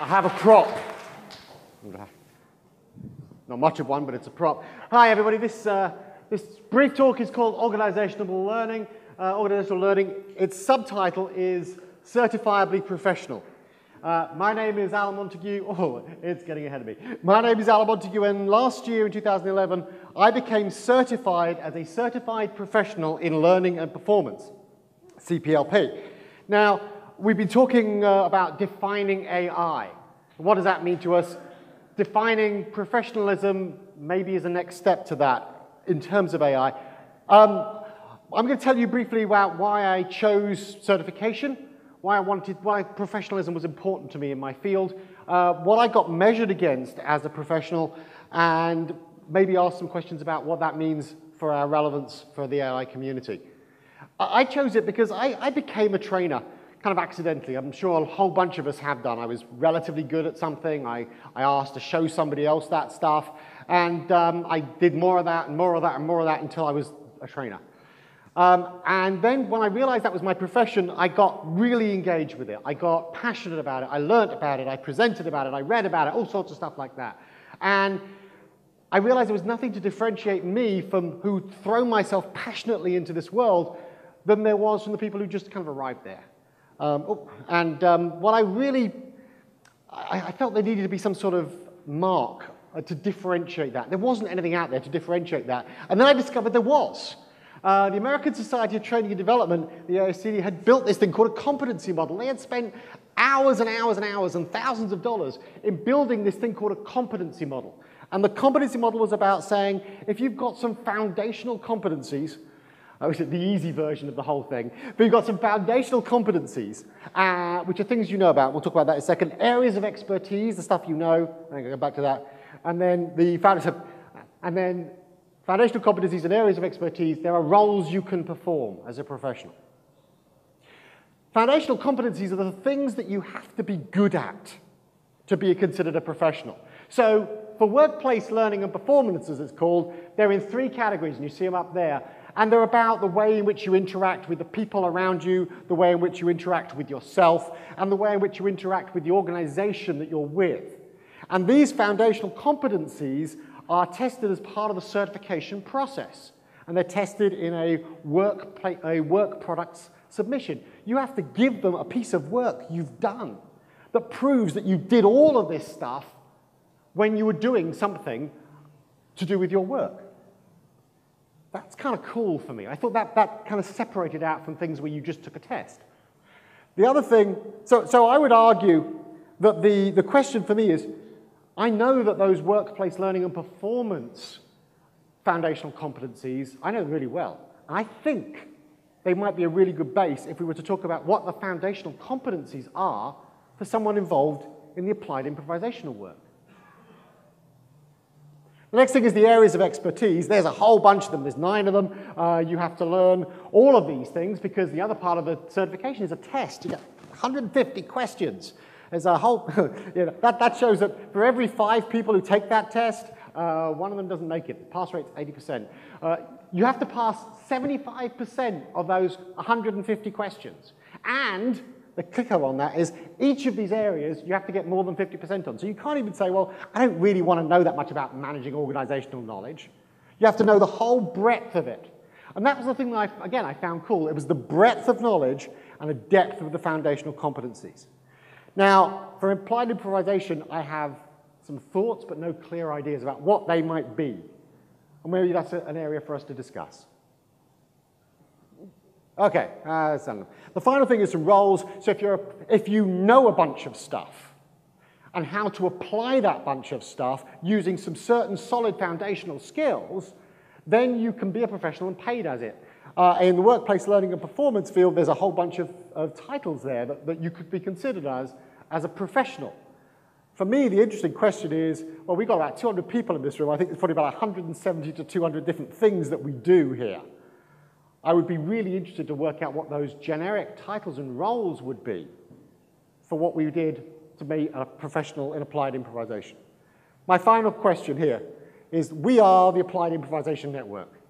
I have a prop. Not much of one, but it's a prop. Hi, everybody. This, uh, this brief talk is called Organizational Learning. Uh, organizational Learning, its subtitle is Certifiably Professional. Uh, my name is Alan Montague. Oh, it's getting ahead of me. My name is Alan Montague, and last year in 2011, I became certified as a certified professional in learning and performance, CPLP. Now, we've been talking uh, about defining AI. What does that mean to us? Defining professionalism maybe is a next step to that in terms of AI. Um, I'm going to tell you briefly about why I chose certification why I wanted, why professionalism was important to me in my field, uh, what I got measured against as a professional, and maybe ask some questions about what that means for our relevance for the AI community. I chose it because I, I became a trainer kind of accidentally. I'm sure a whole bunch of us have done. I was relatively good at something. I, I asked to show somebody else that stuff. And um, I did more of that and more of that and more of that until I was a trainer. Um, and then when I realized that was my profession, I got really engaged with it. I got passionate about it. I learned about it. I presented about it. I read about it, all sorts of stuff like that. And I realized there was nothing to differentiate me from who'd thrown myself passionately into this world than there was from the people who just kind of arrived there. Um, oh, and um, what I really, I, I, felt there needed to be some sort of mark uh, to differentiate that. There wasn't anything out there to differentiate that. And then I discovered there was. Uh, the American Society of Training and Development, the ASTD, had built this thing called a competency model. They had spent hours and hours and hours and thousands of dollars in building this thing called a competency model. And the competency model was about saying, if you've got some foundational competencies, I was it the easy version of the whole thing, but you've got some foundational competencies, uh, which are things you know about. We'll talk about that in a second. Areas of expertise, the stuff you know. I'm going to go back to that. And then the and then foundational competencies and areas of expertise, there are roles you can perform as a professional. Foundational competencies are the things that you have to be good at to be considered a professional. So for workplace learning and performance, as it's called, they're in three categories, and you see them up there. And they're about the way in which you interact with the people around you, the way in which you interact with yourself, and the way in which you interact with the organization that you're with. And these foundational competencies are tested as part of the certification process. And they're tested in a work, a work products submission. You have to give them a piece of work you've done that proves that you did all of this stuff when you were doing something to do with your work. Kind of cool for me. I thought that, that kind of separated out from things where you just took a test. The other thing, so, so I would argue that the, the question for me is I know that those workplace learning and performance foundational competencies, I know really well. I think they might be a really good base if we were to talk about what the foundational competencies are for someone involved in the applied improvisational work. The next thing is the areas of expertise. There's a whole bunch of them. There's nine of them. Uh, you have to learn all of these things because the other part of the certification is a test. You get 150 questions. There's a whole, you know, that, that shows that for every five people who take that test, uh, one of them doesn't make it. The pass rate's 80%. Uh, you have to pass 75% of those 150 questions. And the kicker on that is each of these areas you have to get more than 50% on. So you can't even say, well, I don't really want to know that much about managing organizational knowledge. You have to know the whole breadth of it. And that was the thing that, I, again, I found cool. It was the breadth of knowledge and the depth of the foundational competencies. Now, for applied improvisation, I have some thoughts but no clear ideas about what they might be. And maybe that's an area for us to discuss. Okay, uh, the final thing is some roles. So if, you're, if you know a bunch of stuff and how to apply that bunch of stuff using some certain solid foundational skills, then you can be a professional and paid as it. Uh, in the workplace learning and performance field, there's a whole bunch of, of titles there that, that you could be considered as, as a professional. For me, the interesting question is, well, we've got about 200 people in this room. I think there's probably about 170 to 200 different things that we do here. I would be really interested to work out what those generic titles and roles would be for what we did to be a professional in applied improvisation. My final question here is, we are the Applied Improvisation Network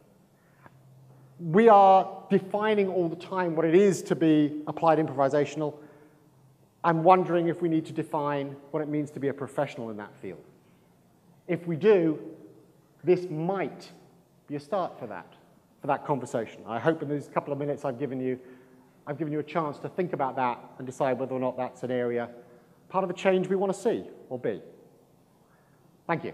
we are defining all the time what it is to be applied improvisational. I'm wondering if we need to define what it means to be a professional in that field. If we do, this might be a start for that, for that conversation. I hope in these couple of minutes I've given you, I've given you a chance to think about that and decide whether or not that's an area, part of the change we want to see or be. Thank you.